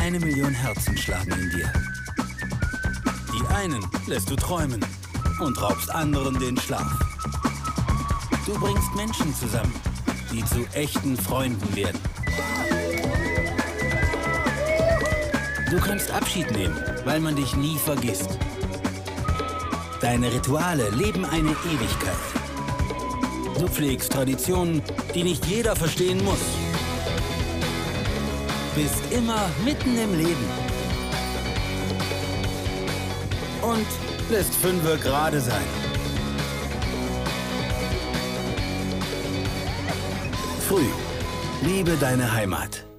eine Million Herzen schlagen in dir. Die einen lässt du träumen und raubst anderen den Schlaf. Du bringst Menschen zusammen, die zu echten Freunden werden. Du kannst Abschied nehmen, weil man dich nie vergisst. Deine Rituale leben eine Ewigkeit. Du pflegst Traditionen, die nicht jeder verstehen muss. Bist immer mitten im Leben. Und lässt Fünfe gerade sein. Früh. Liebe deine Heimat.